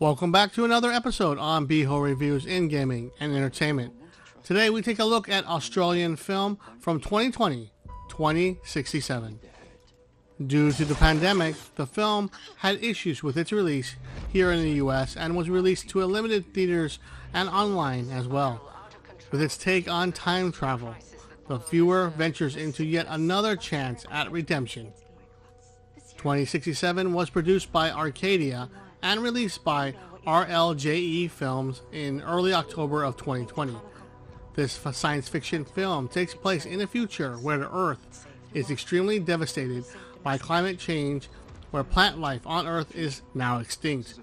Welcome back to another episode on Beho Reviews in Gaming and Entertainment. Today we take a look at Australian film from 2020, 2067. Due to the pandemic, the film had issues with its release here in the US and was released to a limited theaters and online as well. With its take on time travel, the viewer ventures into yet another chance at redemption. 2067 was produced by Arcadia and released by RLJE Films in early October of 2020. This science fiction film takes place in a future where the Earth is extremely devastated by climate change, where plant life on Earth is now extinct.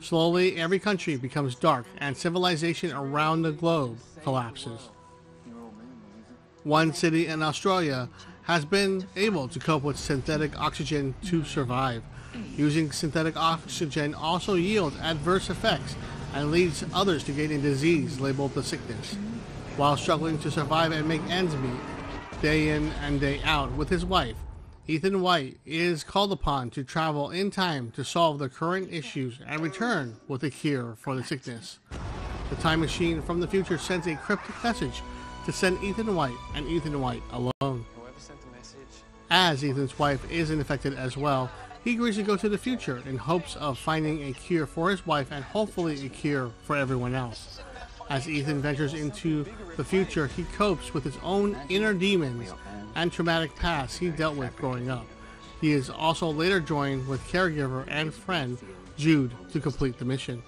Slowly, every country becomes dark and civilization around the globe collapses. One city in Australia has been able to cope with synthetic oxygen to survive. Using synthetic oxygen also yields adverse effects and leads others to getting disease labeled the sickness. While struggling to survive and make ends meet, day in and day out with his wife, Ethan White is called upon to travel in time to solve the current issues and return with a cure for the sickness. The time machine from the future sends a cryptic message to send Ethan White and Ethan White alone. As Ethan's wife is infected as well, he agrees to go to the future in hopes of finding a cure for his wife and hopefully a cure for everyone else. As Ethan ventures into the future, he copes with his own inner demons and traumatic past he dealt with growing up. He is also later joined with caregiver and friend Jude to complete the mission.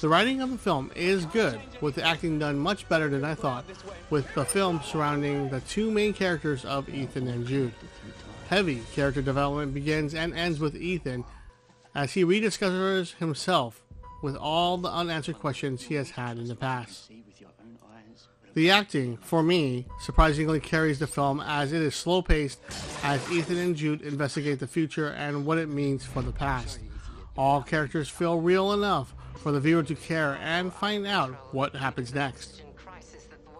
The writing of the film is good, with the acting done much better than I thought, with the film surrounding the two main characters of Ethan and Jude. Heavy character development begins and ends with Ethan as he rediscovers himself with all the unanswered questions he has had in the past. The acting, for me, surprisingly carries the film as it is slow paced as Ethan and Jude investigate the future and what it means for the past. All characters feel real enough for the viewer to care and find out what happens next.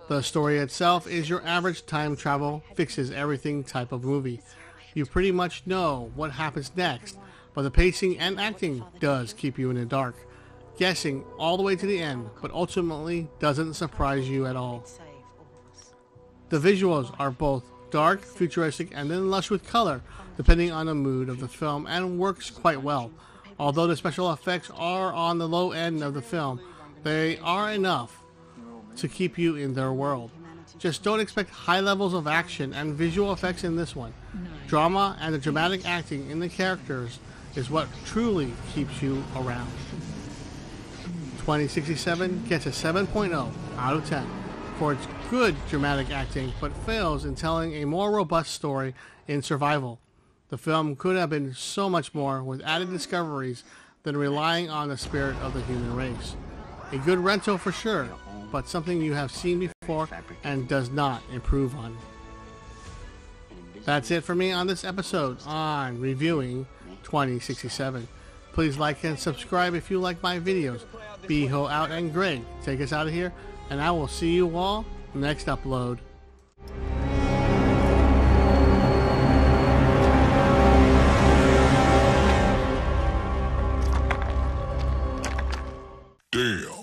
The story itself is your average time travel, fixes everything type of movie. You pretty much know what happens next, but the pacing and acting does keep you in the dark, guessing all the way to the end, but ultimately doesn't surprise you at all. The visuals are both dark, futuristic, and then lush with color, depending on the mood of the film, and works quite well. Although the special effects are on the low end of the film, they are enough to keep you in their world. Just don't expect high levels of action and visual effects in this one. Drama and the dramatic acting in the characters is what truly keeps you around. 2067 gets a 7.0 out of 10 for its good dramatic acting, but fails in telling a more robust story in survival. The film could have been so much more with added discoveries than relying on the spirit of the human race. A good rental for sure, but something you have seen before and does not improve on. That's it for me on this episode on reviewing 2067. Please like and subscribe if you like my videos. Beho out and Greg take us out of here, and I will see you all next upload. Damn.